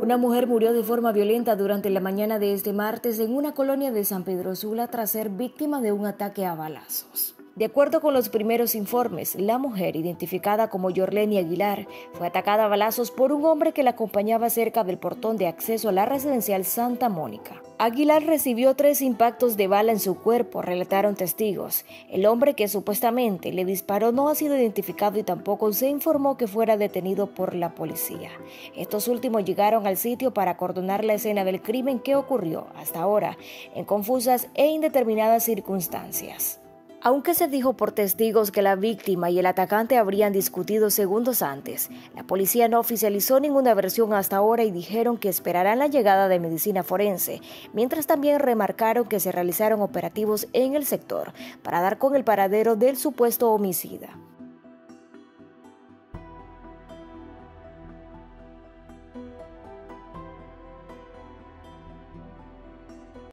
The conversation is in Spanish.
Una mujer murió de forma violenta durante la mañana de este martes en una colonia de San Pedro Sula tras ser víctima de un ataque a balazos. De acuerdo con los primeros informes, la mujer, identificada como Yorleni Aguilar, fue atacada a balazos por un hombre que la acompañaba cerca del portón de acceso a la residencial Santa Mónica. Aguilar recibió tres impactos de bala en su cuerpo, relataron testigos. El hombre que supuestamente le disparó no ha sido identificado y tampoco se informó que fuera detenido por la policía. Estos últimos llegaron al sitio para acordonar la escena del crimen que ocurrió hasta ahora en confusas e indeterminadas circunstancias. Aunque se dijo por testigos que la víctima y el atacante habrían discutido segundos antes, la policía no oficializó ninguna versión hasta ahora y dijeron que esperarán la llegada de medicina forense, mientras también remarcaron que se realizaron operativos en el sector para dar con el paradero del supuesto homicida.